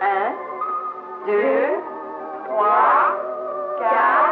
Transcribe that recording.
1, 2, 3, 4.